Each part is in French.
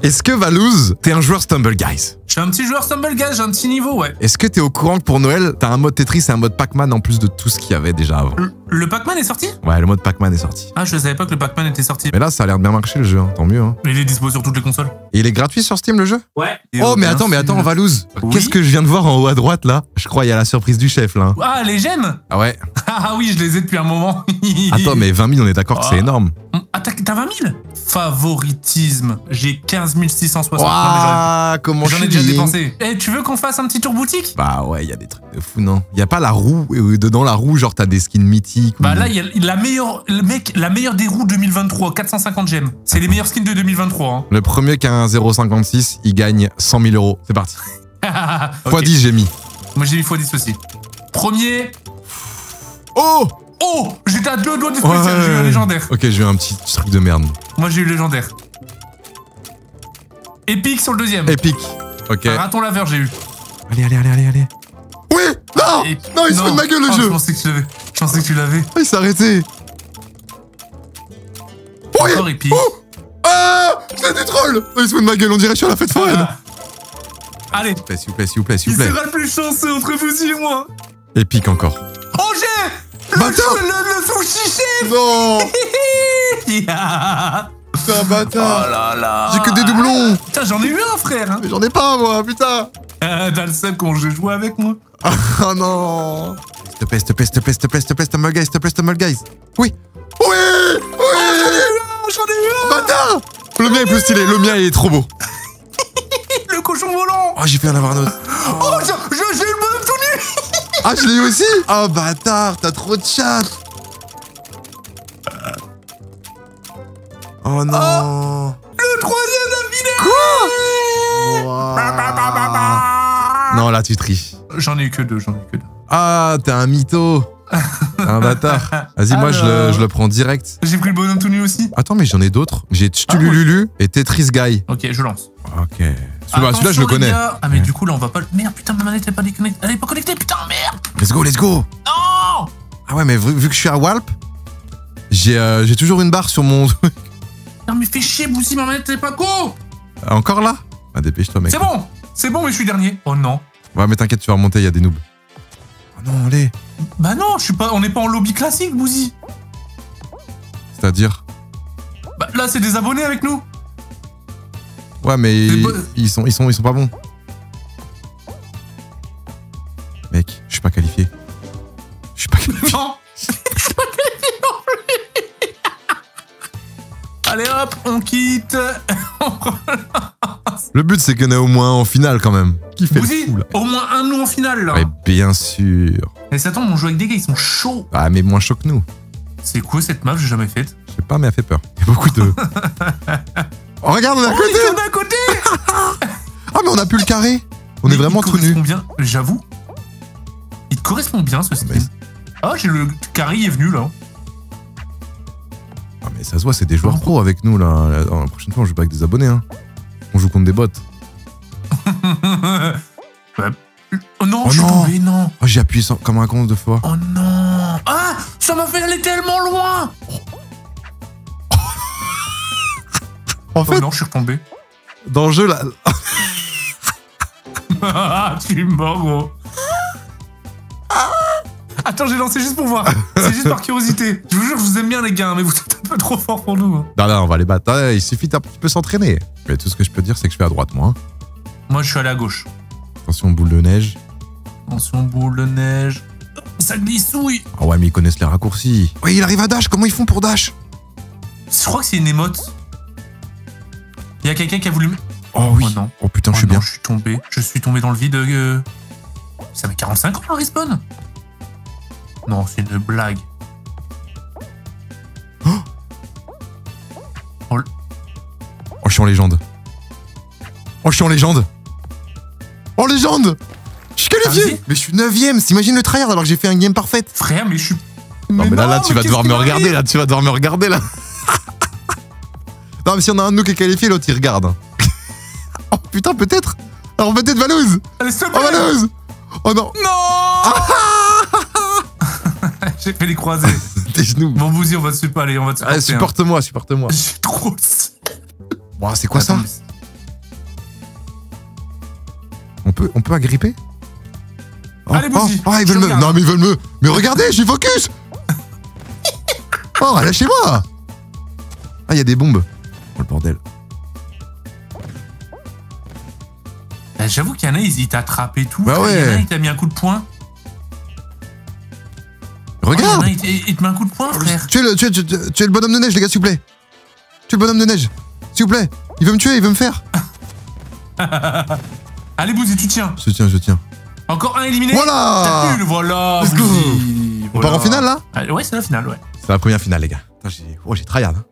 Est-ce que Valouz, t'es un joueur Stumble Guys? Je suis un petit joueur Stumble Guys, j'ai un petit niveau, ouais. Est-ce que t'es au courant que pour Noël, t'as un mode Tetris et un mode Pac-Man en plus de tout ce qu'il y avait déjà avant? Le, le Pac-Man est sorti? Ouais, le mode Pac-Man est sorti. Ah, je savais pas que le Pac-Man était sorti. Mais là, ça a l'air de bien marcher le jeu, hein. tant mieux. Hein. Mais il est dispo sur toutes les consoles. Et il est gratuit sur Steam le jeu? Ouais. Oh, mais attends, mais attends, Valouz. Oui Qu'est-ce que je viens de voir en haut à droite là? Je crois il y a la surprise du chef là. Ah, les gemmes Ah ouais Ah oui, je les ai depuis un moment. Attends, mais 20 000, on est d'accord que c'est Ah. énorme. Ah, t'as t'as 20 000 Favoritisme. J'ai 15 660. Non, mais Ouah, comment j'en ai- ai déjà suis dépensé. Eh, tu veux qu'on fasse un petit tour boutique? Bah ouais, il y a des trucs de fou, non? Il y a pas la roue, euh, dedans la roue, genre t'as des skins mythiques. Bah ou- là, il y a la meilleure, le mec, la meilleure des roues 2023, 450 gemmes. C'est les meilleurs skins de 2023. Hein. Le premier qui a un 0,56, il gagne 100 000 euros. C'est parti. Ok. Fois 10, j'ai mis. Moi j'ai mis x10 aussi. Premier. Oh Oh J'étais à deux doigts du Ouais, spécial, j'ai eu un légendaire. Ok, j'ai eu un petit truc de merde. Moi j'ai eu légendaire. Épique sur le deuxième. Épique. Ok. Un raton laveur j'ai eu. Allez, allez, allez, allez, allez. Oui Non Et- Non, il se fout de ma gueule le Ah, jeu Je pensais que tu l'avais. Je pensais que tu l'avais. Ah, Il s'est arrêté Oui Encore épique. Oh Ah C'est du troll Oh, Il se fout de ma gueule, on dirait que je suis à la fête foraine Voilà. Allez, S'il vous plaît, s'il vous plaît, s'il il vous plaît. sera le plus chanceux entre vous et moi. Épique encore. Oh j'ai le, le, le sushi chef Non Yeah. C'est un Oh bâtard là là. J'ai que des doublons. Putain, j'en ai eu un, frère hein. Mais j'en ai pas, moi, putain. Euh, Dans le seul quand je jouais avec moi. Oh non. S'il te plaît, s'il te plaît, s'il te plaît, s'il te plaît, s'il te plaît, Stumble Guys, s'il te plaît, Stumble Guys. Oui. Oui. Oui. J'en ai eu Bâtard. Le mien est plus stylé, le mien il est trop beau. un Le cochon volant. Oh, j'ai fait en avoir un autre. Oh, j'ai le bonhomme tout nu. Ah, je l'ai eu aussi. Oh, bâtard, t'as trop de chat Oh non Le troisième d'affilée Ouah. Non, là, tu triches. J'en ai eu que deux, j'en ai que deux. Ah, t'es un mytho T'es un bâtard. Vas-y, moi, je le, je le prends direct. J'ai pris le bonhomme tout nu aussi. Attends, mais j'en ai d'autres. J'ai Ah, moi, Lulu et Tetris Guy. Ok, je lance. Ok. Celui-là, je le connais. gars. Ah, mais Ouais. du coup, là, on va pas. le- Merde, putain, ma manette est pas déconnectée. Elle est pas connectée, putain, merde Let's go, let's go Non Ah ouais, mais vu, vu que je suis à Walp, j'ai euh, j'ai toujours une barre sur mon... Non, mais fais chier, Boussi, ma manette est pas go Encore là? Ah, dépêche-toi, mec. C'est bon C'est bon, mais je suis dernier. Oh non. Ouais, mais t'inquiète, tu vas remonter, il y a des noobs. Oh non, allez Bah non, je suis pas. On n'est pas en lobby classique, Boussi. C'est-à-dire? Bah là, c'est des abonnés avec nous. Ouais, mais C'est ils, bon. ils sont, ils, sont, ils sont pas bons. On quitte. Le but, c'est qu'on ait au moins en finale quand même. Qui fait Boussi, le fou, là au moins un de nous en finale là. Ouais, bien sûr. Et ça tombe, on joue avec des gars, ils sont chauds. Ah, mais moins chaud que nous. C'est quoi cette map J'ai jamais faite. Je sais pas, mais elle fait peur. Il y a beaucoup de... oh, regarde, on est à Oh, côté d'à côté Ah, mais on a pu le carré On Mais est vraiment tout correspond bien, j'avoue. Il te correspond bien ce mais- skin. Ah, j'ai le carry est venu là. Ah, mais ça se voit, c'est des joueurs pros avec nous, là. La, la prochaine fois, on joue pas avec des abonnés, hein. On joue contre des bots. Oh non, Oh je suis non. tombé, non. Oh, j'ai appuyé sans- comme un con deux fois. Oh non. Ah, ça m'a fait aller tellement loin. En Oh fait, non, je suis retombé. dans le jeu, là... tu es mort, gros. Attends, j'ai lancé juste pour voir. C'est juste par curiosité. Je vous jure, je vous aime bien, les gars, mais vous êtes un peu trop forts pour nous. hein. Non, non, on va les battre. Ah, il suffit d'un petit peu s'entraîner. Mais tout ce que je peux dire, c'est que je fais à droite, moi. hein. Moi, je suis allé à gauche. Attention, boule de neige. Attention, boule de neige. Ça glissouille. Ah ouais, mais ils connaissent les raccourcis. Oui, il arrive à dash. Comment ils font pour dash? Je crois que c'est une émote. Il y a quelqu'un qui a voulu. Oh oui. Oh non. Oh putain, Oh je suis non, bien. Je suis tombé. Je suis tombé dans le vide. euh, Ça fait 45 ans, la respawn Non, c'est une blague. Oh, je suis en légende. Oh, je suis en légende. Oh, légende Je suis qualifié. Mais je suis 9ème. T'imagines le tryhard alors que j'ai fait un game parfait Frère, mais je suis. Non, mais là, là, non, tu vas devoir me regarder, là. Tu vas devoir me regarder, là. non, mais si on a un de nous qui est qualifié, l'autre, il regarde. oh, putain, peut-être Alors, peut-être Valouz Oh, Valouz Oh non Non J'ai fait les croisés. Tes genoux. Bon, Bouzy, on va te supporter. Allez, on va te supporter. Allez, supporte-moi, supporte-moi. hein. J'ai trop. Wow, c'est quoi ça On peut, on peut agripper oh, Allez, Bouzy, oh, oh, ils veulent me. Non, mais ils veulent me. Mais regardez, suis focus Oh, lâchez-moi Ah, il y a des bombes. Oh, le bordel. Bah, J'avoue qu'il y en a, ils t'attrapent et tout. Bah Il y en a, ouais. il t'a mis un coup de poing. Regarde il te- il te met un coup de poing, frère. tu es, le, tu, es, tu es- tu es le bonhomme de neige, les gars, s'il vous plaît. Tu es le bonhomme de neige. S'il vous plaît. Il veut me tuer, il veut me faire. Allez, Bouzy, tu tiens. Je tiens, je tiens. Encore un éliminé. Voilà T'as voilà. Let's go. Bouzy, On voilà. part en finale, là Ah, Ouais, c'est la finale, ouais. C'est la première finale, les gars. J'ai oh, j'ai tryhard. Hein.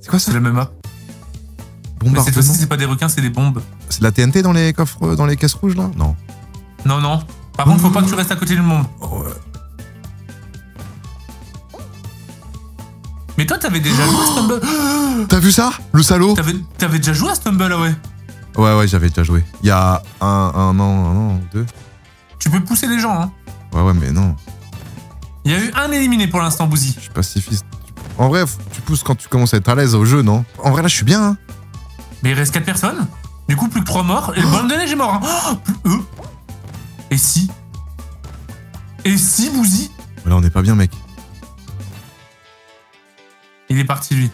C'est quoi ça C'est la même. Mais cette fois-ci, c'est pas des requins, c'est des bombes. C'est de la TNT dans les coffres, dans les caisses rouges, là? Non. Non, non. Par contre, faut pas que tu restes à côté du bombe. Oh, Mais toi, t'avais déjà joué à Stumble. T'as vu ça Le salaud T'avais déjà joué à Stumble, ah ouais. Ouais, ouais, j'avais déjà joué. Il y a un, un an, un an deux. Tu peux pousser les gens, hein. Ouais, ouais, mais non. Il y a eu un éliminé pour l'instant, Bouzy. Je suis pacifiste. En vrai, tu pousses quand tu commences à être à l'aise au jeu, non? En vrai, là, je suis bien. Hein. Mais il reste 4 personnes. Du coup, plus que 3 morts. Et le bonhomme de neige est mort. Hein. Oh, plus eux. Et si? Et si, Bouzy? Là, on est pas bien, mec. Il est parti, lui.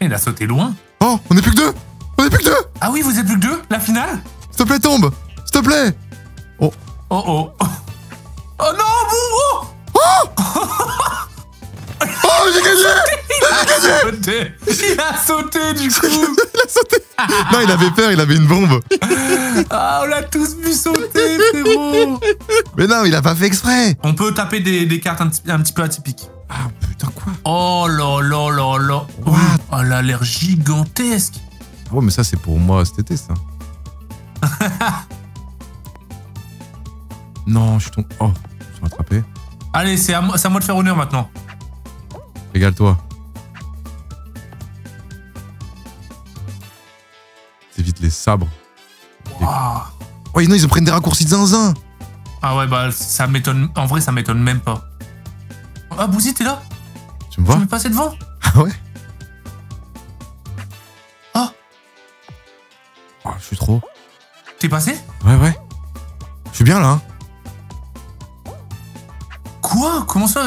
Il a sauté loin. Oh, on est plus que deux. On est plus que deux. Ah oui, vous êtes plus que deux La finale S'il te plaît, tombe. S'il te plaît. Oh. Oh. Oh. Non, bon Oh, j'ai gagné. Il a sauté. Il a sauté, du coup. Il a sauté. Non, il avait peur, il avait une bombe. Ah, on l'a tous vu sauter, frérot. Mais non, il a pas fait exprès. On peut taper des, des cartes un, petit- un petit peu atypiques. Ah, putain, quoi. Oh là là Oh, elle a l'air gigantesque Ah Ouais, mais ça, c'est pour moi cet été, ça. non, je suis tombé... Oh, je suis rattrapé. Allez, c'est à, moi- c'est à moi de faire honneur maintenant. Régale-toi. Évite les sabres. Oh, non, ils ont pris des raccourcis de zinzin Ah ouais, bah ça m'étonne. En vrai, ça m'étonne même pas. Ah, Bouzy, t'es là? Tu me Tu vois veux passer devant? Ah ouais? Je suis trop... T'es passé Ouais, ouais. Je suis bien, là, hein. Quoi? Comment ça?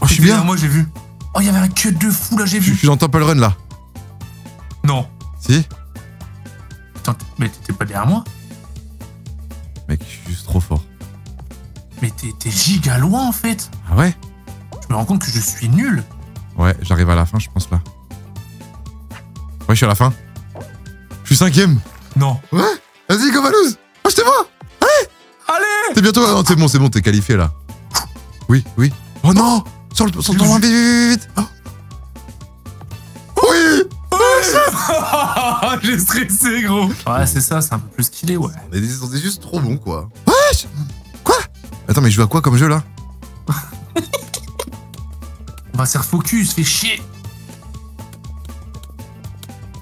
Oh, je suis bien. derrière Moi, j'ai vu. Oh, il y avait un cut de fou là, j'ai Je je vu. suis dans Temple Run, là. Non. Si Attends, mais t'étais pas derrière moi Mec, je suis juste trop fort. Mais t'es t'es giga loin en fait. Ah ouais? Je me rends compte que je suis nul. Ouais, j'arrive à la fin, je pense, là. Ouais, je suis à la fin. Suis cinquième. Non. Ouais Vas-y, go Valouz Oh, je te vois Allez T'es bientôt... ah non, c'est bon, c'est bon, t'es qualifié, là. Oui, oui. Oh non Sur le, sur le vite, vite, vite Oh. Oui J'ai stressé, gros. Ouais, c'est ça, c'est un peu plus stylé, ouais. On est, on est juste trop bon, quoi. Wesh Quoi? Attends, mais je joue à quoi comme jeu, là? On va se faire focus, fais chier.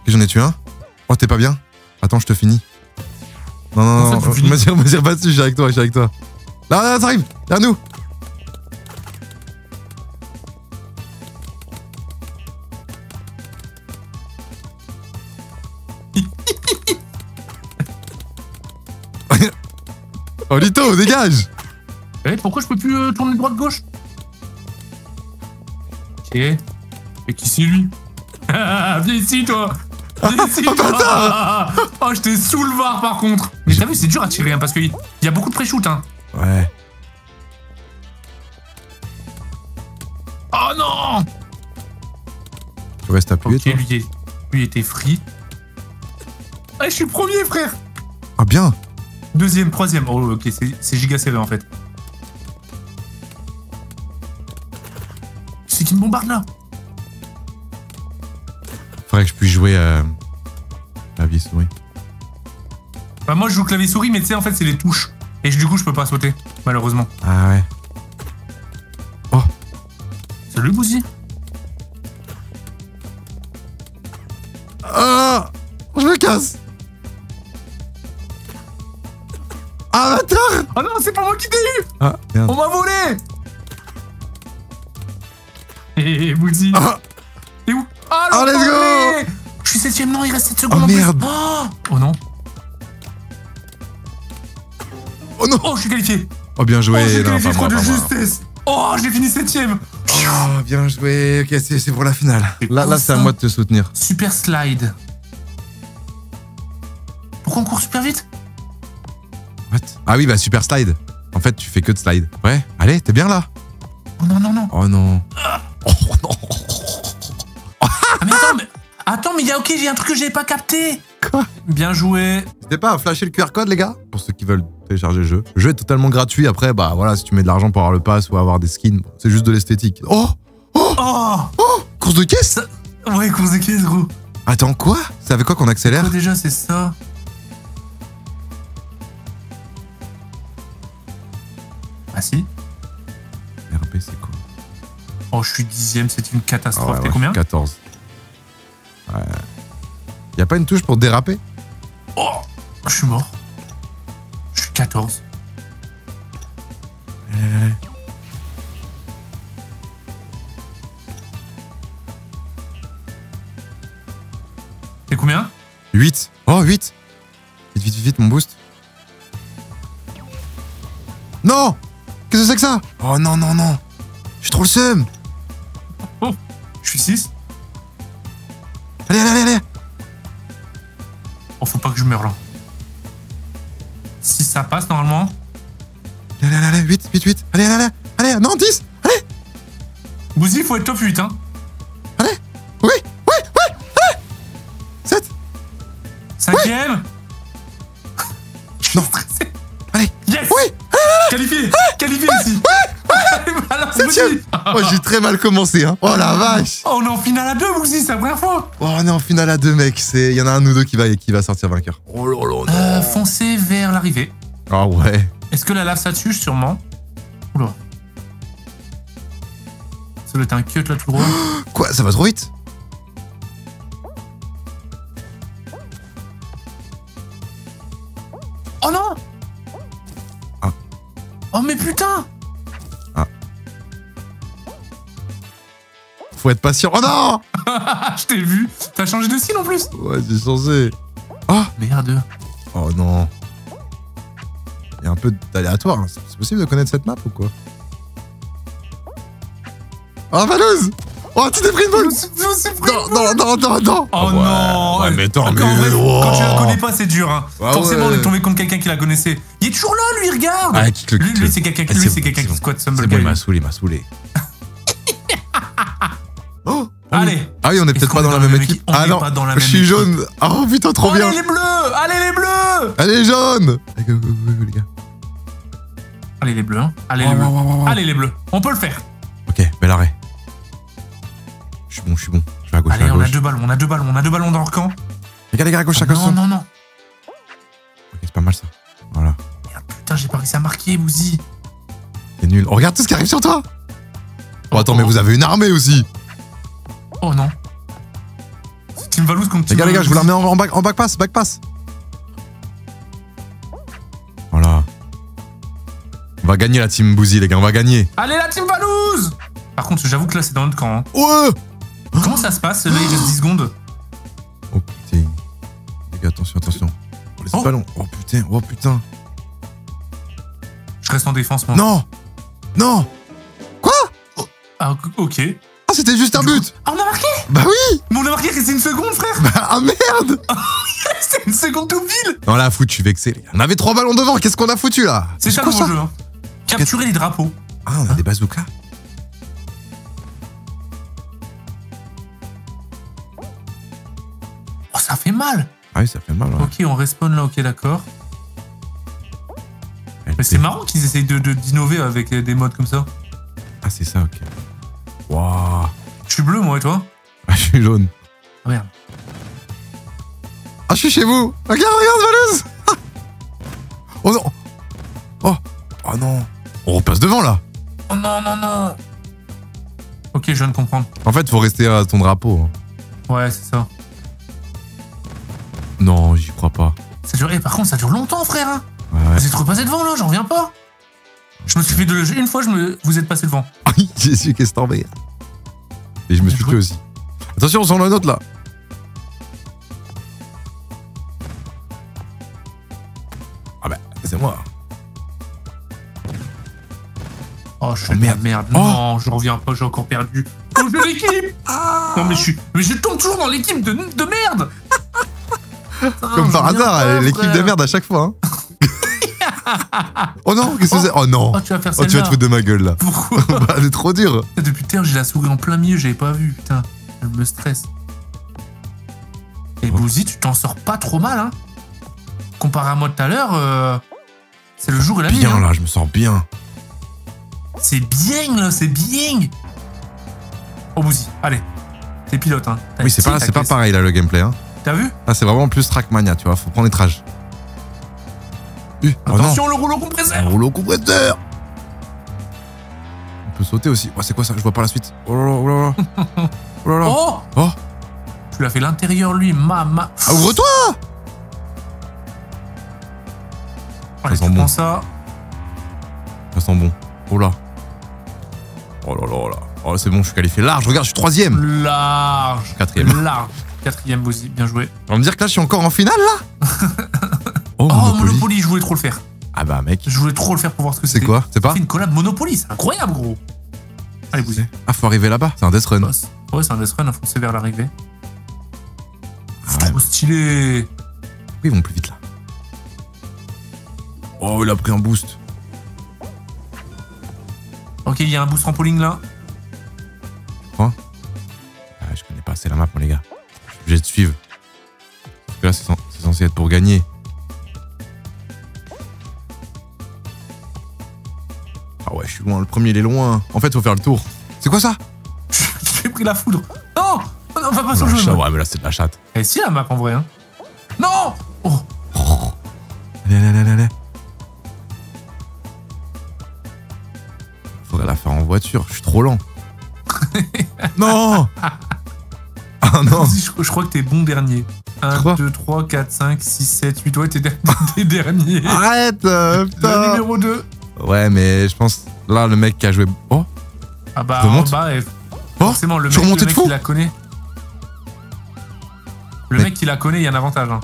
J'en ai tué un Oh, t'es pas bien Attends, je te finis. Non, non, non, non, me tire, me tire pas dessus, je suis avec toi, je suis avec toi. Là, là, ça arrive Derrière nous Oh, Lito, dégage Eh, pourquoi je peux plus euh, tourner droite-gauche Ok. Et qui c'est lui? Viens ici, toi Ici, oh, t'ai sous le var, par contre Mais t'as vu, c'est dur à tirer, hein, parce qu'il y a beaucoup de pré-shoot, hein. Ouais. Oh non Tu restes appuyé, Ok, toi lui, lui était free. Ah, je suis premier, frère Ah, bien Deuxième, troisième. Oh, ok, c'est- c'est giga serré, en fait. C'est qui me bombarde, là? Faudrait que je puisse jouer à... La vie souris. Bah, moi, je joue clavier souris, mais tu sais, en fait, c'est les touches. Et du coup, je peux pas sauter, malheureusement. Ah ouais. Salut, Bouzy. Ah Je me casse Ah, bâtard Oh non, c'est pas moi qui t'ai eu Ah. On m'a volé Hé, Bouzy. Ah, Ah, Ah, let's l'enfoiré Je suis septième, non, il reste 7 secondes Oh, en plus. merde. Oh, oh non. Oh non Oh, je suis qualifié. Oh, bien Oh, joué. j'ai Non, qualifié pas trop moi, de pas moi. justesse. Oh, j'ai fini septième. Oh, bien joué. Ok, c'est pour la finale. Là, là c'est à moi de te soutenir. Super slide. Pourquoi on court super vite? What? Ah oui, bah super slide. En fait, tu fais que de slide. Ouais, allez, t'es bien là Oh non, non, non. Oh non. Oh non. Ah, attends, mais. Attends, mais il y a ok, j'ai un truc que j'avais pas capté. Quoi Bien joué. N'hésitez pas à flasher le QR code, les gars, pour ceux qui veulent télécharger le jeu. Le jeu est totalement gratuit. Après, bah voilà, si tu mets de l'argent pour avoir le pass ou avoir des skins, bon, c'est juste de l'esthétique. Oh Oh Course de caisse Ouais, course de caisse, gros. Attends, quoi C'est avec quoi qu'on accélère Quoi déjà, c'est ça Ah si RP, c'est quoi Oh, je suis dixième, c'est une Ah catastrophe. ouais, T'es ouais, combien 14. Ouais. Y a pas une touche pour déraper? Oh Je suis mort. Je suis 14. T'es combien? 8 Oh, 8 Vite, vite, vite, vite, mon boost. Non Qu'est-ce que c'est que ça? Oh non, non, non J'ai trop le seum Je suis 6. Allez, allez, allez, allez. Oh, faut pas que je meure là. Si ça passe normalement. Allez, allez, allez, 8, 8, 8 Allez, allez, allez. Allez, non, 10 Allez. Bouzy, faut être top 8, hein. Allez. Oui Oui Oui. Allez. 7 Cinquième. Non. Bouzy. Oh, j'ai très mal commencé, hein Oh la vache Oh, on est en finale à deux, Bouzy, c'est la première fois Oh, on est en finale à deux, mec. C'est... Il y en a un ou deux qui va, qui va sortir vainqueur. Oh là euh, Foncez vers l'arrivée. Ah ouais Est-ce que la lave ça tue Sûrement? Oula. Ça doit être un cut là tout droit. Quoi Ça va trop vite? Oh non Ah. Oh mais putain Faut être patient. Oh non Je t'ai vu T'as changé de style en plus Ouais, j'ai changé. Oh Merde. Oh non Il y a un peu d'aléatoire. hein. C'est possible de connaître cette map ou quoi Oh, Valouz Oh, tu t'es pris une Je me boule Non, non, non, non, non Oh ouais, non Ouais, mais attends, mais... quand, en vrai, oh. quand tu la connais pas, c'est dur. Hein. Ah Forcément, ouais. on est tombé contre quelqu'un qui la connaissait. Il est toujours là, lui, regarde Ah, Lui, lui, c'est quelqu'un qui, Ah, lui, bon, quelqu'un c'est qui bon. squatte Stumble bon, il m'a saoulé, il m'a saoulé. Oh Allez Ah oui, on est peut-être pas dans la même équipe. Ah non, je suis jaune. Oh putain, trop bien Allez, les bleus Allez, les bleus Allez, les jaunes Allez, go, go, go, go, les gars. Allez, les bleus, hein. Allez, Oh, les bleus. oh, oh, oh. Allez, les bleus. On peut le faire. Ok, bel arrêt. Je suis bon, je suis bon. Je vais à gauche, Allez, à on a deux ballons, on a deux ballons, on a deux ballons dans leur camp. Les gars, les gars, à gauche, à Ah, gauche. non, non, non. Ok, c'est pas mal ça. Voilà. Merde, putain, j'ai pas réussi à marquer, Bouzy. C'est nul. Oh, regarde tout ce qui arrive sur toi Oh, attends, mais vous avez une armée aussi Oh non. C'est Team Valouz contre Les gars, les gars, je vous la remets en, en, back, en back pass, back pass. Voilà. On va gagner la team Bouzy, les gars, on va gagner. Allez, la Team Valouz Par contre, j'avoue que là, c'est dans notre camp. hein. Ouais Comment ça se passe Là, il reste 10 secondes? Oh putain. Les gars, attention, attention. Oh, Oh. Oh putain, oh putain. Je reste en défense, moi. Non Non Ah, ok. Ah, c'était juste un but Ah, on a marqué? Bah oui Mais on a marqué que c'est une seconde, frère Bah, ah merde C'est une seconde tout pile Non, là, foutu, je suis vexé. On avait trois ballons devant, qu'est-ce qu'on a foutu là? C'est ça le jeu. Hein. Capturer les drapeaux. Ah, on a des bazookas Oh, ça fait mal Ah oui, ça fait mal, ouais. Ok, on respawn là, ok, d'accord. Mais c'est marrant qu'ils essayent de- de- d'innover avec des modes comme ça. Ah, c'est ça, ok. Waouh Je suis bleu, moi, et toi je suis jaune. Ah, Merde. Ah, je suis chez vous Regarde, regarde, Valeuse. Oh non Oh Oh non On repasse devant, là Oh non, non, non Ok, je viens de comprendre. En fait, faut rester à ton drapeau. hein. Ouais, c'est ça. Non, j'y crois pas. Ça dure... eh, par contre, ça dure longtemps, frère. hein. Ouais, ouais. Vous êtes repassé devant, là, j'en reviens pas. Je me suis fait de le jeu une fois, je me... vous êtes passé devant. Aïe, Jésus, qu'est-ce que t'en Et je me suis tué aussi. Attention, on s'en a un autre là. Ah bah, c'est moi. Oh, je suis Oh, de merde. merde. Oh. Non, je reviens pas, j'ai encore perdu. Oh, je l'équipe Non, mais je suis. Mais je tombe toujours dans l'équipe de, de merde Comme par hasard, l'équipe de merde à chaque fois. hein. oh non, qu'est-ce que c'est Oh non Oh, tu vas faire Oh, tu vas te foutre de ma gueule là. Pourquoi Bah, Elle est trop dure. Depuis l'heure, j'ai la souris en plein milieu, j'avais pas vu, putain. Je me stresse. Et Oh. Bouzy, tu t'en sors pas trop mal, hein Comparé à moi tout à l'heure, euh, c'est le jour et la nuit. Bien hein. là, je me sens bien. C'est bien, là, c'est bien Oh, Bouzy, allez. T'es pilote, hein. Oui, c'est pas, pas pareil là le gameplay. Hein. T'as vu? Là, c'est vraiment plus Trackmania, tu vois. Faut prendre les trages. Oh Attention, le rouleau compresseur Un rouleau compresseur On peut sauter aussi. Oh, c'est quoi ça? Je vois pas la suite. Oh là là, oh là là. Oh là là. Oh Oh. Tu l'as fait l'intérieur, lui, ma, ma. Ah, ouvre-toi Allez, Ça sent prends bon. ça. Ça sent bon. Oh là. Oh là là là. Oh, c'est bon, je suis qualifié large. Regarde, je suis troisième. Large. Quatrième. Large. Quatrième, Bouzy, bien joué. On va me dire que là, je suis encore en finale, là? Oh, Oh, Monopoly. Je voulais trop le faire. Ah bah, mec. Je voulais trop le faire pour voir ce que C'est c'était. quoi C'est pas C'est une collab Monopoly, c'est incroyable, gros. Allez, Bouzy. Ah, faut arriver là-bas. C'est un death run. Ouais, c'est un death run à foncer vers l'arrivée. Ah. Trop stylé. Pourquoi ils vont plus vite là Oh, il a pris un boost. Ok, il y a un boost trampoline là. Ah, je connais pas assez la map, moi, les gars. Je suis obligé de suivre. Parce que là, c'est c'est censé être pour gagner. Je suis loin. Le premier, il est loin. En fait, faut faire le tour. C'est quoi ça J'ai pris la foudre. Non Oh Non, va pas sur le jeu. Ouais, mais là, c'est de la chatte. Et si la map en vrai, hein Non Oh Allez, allez, allez, allez. Faudrait la faire en voiture. Je suis trop lent. non Ah non je, je crois que t'es bon dernier. 1, Quoi 2, 3, 4, 5, 6, 7, 8. Ouais, t'es der- t'es dernier. Arrête euh, Le Putain numéro 2. Ouais, mais je pense... Là, le mec qui a joué... Oh Ah bah, Remonte. en bas, et Oh forcément, le je suis mec, remonté le de mec fou. qui la connaît. Le Mais- mec qui la connaît, il y a un avantage. Hein.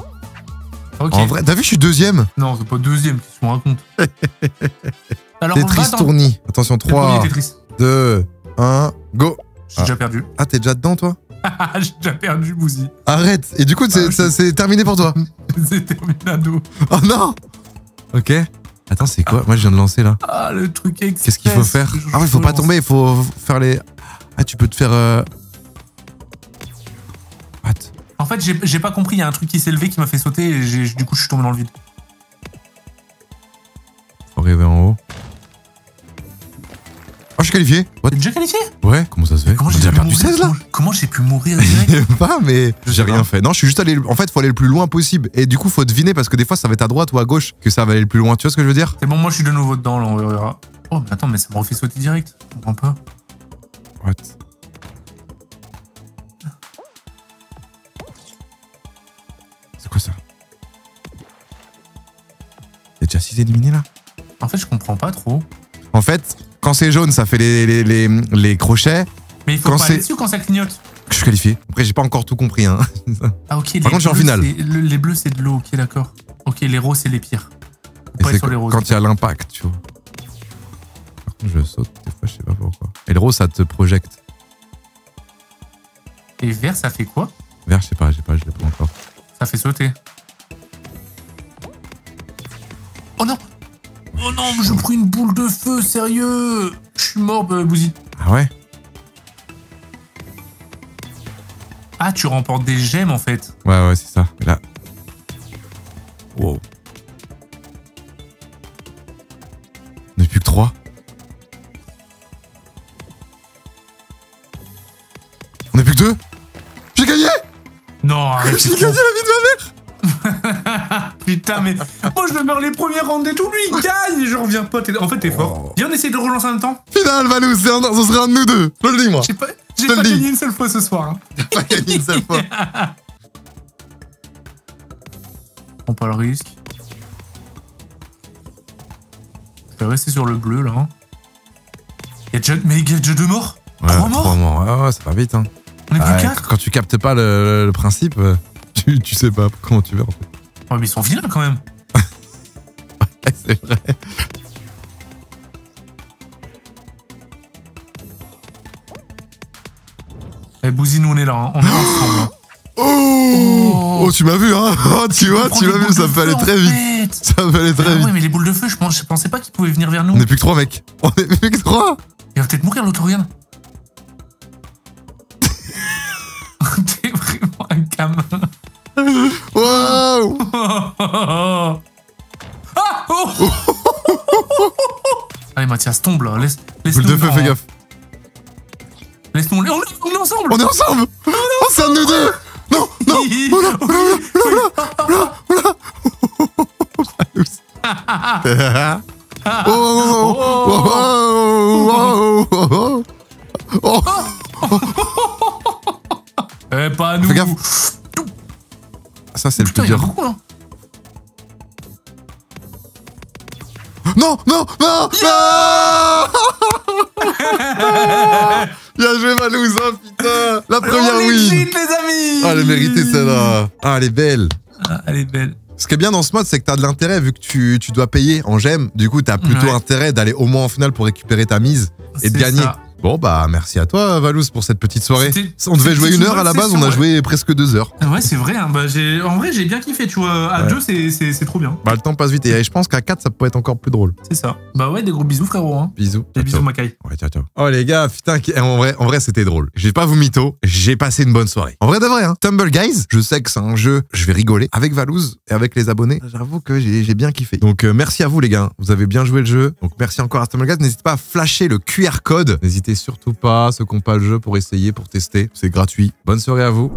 Ok. En vrai, t'as vu, je suis deuxième. Non, c'est pas deuxième, qu'est-ce qu'on raconte Alors, Tetris tourni. Attention, C'est le premier 3, Tetris. 2, 1, go J'ai Ah. déjà perdu. Ah, t'es déjà dedans, toi J'ai déjà perdu, Bouzy. Arrête Et du coup, c'est Ah, je- terminé pour toi C'est terminado. Oh non Ok. Attends, c'est quoi? Moi, je viens de lancer, là. Ah, le truc express. Qu'est-ce qu'il faut faire? Ah ouais, faut pas tomber, il faut faire les... Ah, tu peux te faire... euh, What? En fait, j'ai pas compris, il y a un truc qui s'est levé qui m'a fait sauter et du coup, je suis tombé dans le vide. Qualifié What T'es déjà qualifié Ouais, comment ça se fait Comment j'ai déjà perdu mourir 16, là Comment- j'ai pu mourir direct pas, mais j'ai rien fait. Non, je suis juste allé. En fait, faut aller. Le plus loin possible. Et du coup, faut deviner parce que des fois, ça va être à droite ou à gauche que ça va aller le plus loin. Tu vois ce que je veux dire C'est bon, moi je suis de nouveau dedans, là, on verra. Oh, mais attends, mais ça me refait sauter direct. Je comprends pas. What C'est quoi ça a déjà 6 éliminés là En fait, je comprends pas trop. En fait, quand c'est jaune, ça fait les, les, les, les crochets. Mais il faut Quand pas aller dessus quand ça clignote. Je suis qualifié. Après, j'ai pas encore tout compris. Hein. Ah, ok. les contre, je suis en finale. le- les bleus, c'est de l'eau, ok, d'accord. Ok, les roses, c'est les pires. Pas sur les roses. quand il y a l'impact, tu vois. Par contre, je saute des fois, je sais pas pourquoi. Et le rose, ça te projette. Et vert, ça fait quoi? Vert, je sais pas, j'ai pas, je l'ai pas encore. Ça fait sauter. Oh non Oh non, mais j'ai pris une boule de feu, sérieux Je suis mort, euh, Bouzy. Ah ouais? Ah, tu remportes des gemmes, en fait. Ouais, ouais, c'est ça. Là. Wow. On n'est plus que 3. On n'est plus que 2 J'ai gagné? Non, J'ai gagné la vie de ma mère? Putain, mais moi je meurs les premières rounds et tout, lui il gagne Je reviens pas, t'es- en fait t'es Oh. fort. Viens, on essaie de le relancer en même temps. Finale, Valou, ce serait un de nous deux. Je le dis, moi. J'ai pas, pas gagné une seule fois ce soir. hein. J'ai pas gagné une seule fois. Prends pas le risque. Je vais rester sur le bleu là. hein. Y a déjà, mais il y a déjà deux morts Ouais, Trois morts? trois morts. Ouais, ouais, ça va vite, hein. On est plus Ouais, quatre quand tu captes pas le, le principe, euh, tu, tu sais pas comment tu vas, en fait. Ouais, mais ils sont vilains quand même. c'est vrai. Eh, Bouzine, on est là, hein. on est ensemble. Hein. Oh, Oh, tu m'as vu, hein Oh, Tu vois, tu m'as vu, ça peut feu, aller très vite. Ça peut aller très ah vite. ouais, mais les boules de feu, je pensais pas qu'ils pouvaient venir vers nous. On est plus que trois, mec. On est plus que trois. Il va peut-être mourir l'autre. T'es vraiment un gamin. Ah, oh. Allez, Mathias, tombe là. Laisse, laisse Boule de feu, fais gaffe. Laisse-nous. On est, on est ensemble. On est ensemble Oh, c'est un de nous deux Non, non Oh là, oh là, oh là, oh là, oh là, oh, oh, oh, oh, oh, oh, oh. Eh, nous. En a dur. beaucoup là. Non, non, non, non Bien joué, Malouz, hein, putain La première, les amis. Ah, elle est méritée, celle-là Ah, elle est belle Ah, elle est belle. Ce qui est bien dans ce mode, c'est que t'as de l'intérêt vu que tu, tu dois payer en gemmes. Du coup, t'as plutôt Ouais. intérêt d'aller au moins en finale pour récupérer ta mise et de C'est gagner. ça. Bon, bah, merci à toi, Valouz, pour cette petite soirée. On devait jouer une heure à la base, on a joué presque deux heures. Ouais, c'est vrai. hein. Bah, j'ai- en vrai, j'ai bien kiffé, tu vois. À Ouais. deux, c'est- c'est c'est trop bien. Bah, le temps passe vite et je pense qu'à 4, ça pourrait être encore plus drôle. C'est ça. Bah ouais, des gros bisous, frérot. Hein. Bisous. Des bisous. Macaille. Ouais, ciao, ciao. Oh les gars, putain, en vrai, en vrai c'était drôle. Je vais pas vous mytho, j'ai passé une bonne soirée. En vrai de vrai, hein. Tumble Guys, je sais que c'est un jeu, je vais rigoler avec Valouz et avec les abonnés. J'avoue que j'ai bien kiffé. Donc euh, merci à vous les gars, vous avez bien joué le jeu. Donc merci encore à Tumble Guys. N'hésitez pas à flasher le QR code. Surtout pas, ceux qui n'ont le jeu, pour essayer, pour tester. C'est gratuit. Bonne soirée à vous.